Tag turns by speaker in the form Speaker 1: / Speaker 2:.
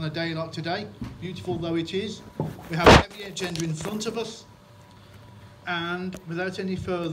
Speaker 1: on a day like today, beautiful though it is. We have a heavy agenda in front of us, and without any further